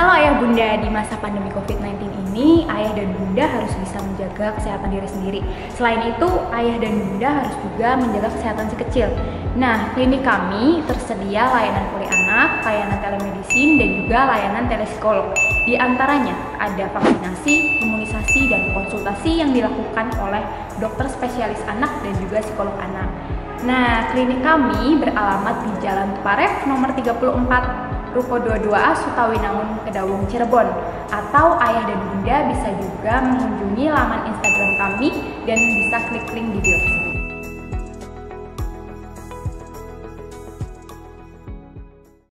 Halo ayah bunda, di masa pandemi COVID-19 ini, ayah dan bunda harus bisa menjaga kesehatan diri sendiri. Selain itu, ayah dan bunda harus juga menjaga kesehatan si kecil. Nah, klinik kami tersedia layanan poli anak, layanan telemedicine, dan juga layanan telepsikolog. Di antaranya ada vaksinasi, imunisasi, dan konsultasi yang dilakukan oleh dokter spesialis anak dan juga psikolog anak. Nah, klinik kami beralamat di Jalan Tuparef nomor 34 Ruko 22A Sutawinangun Kedawung Cirebon atau ayah dan bunda bisa juga mengunjungi laman Instagram kami dan bisa klik link di bio.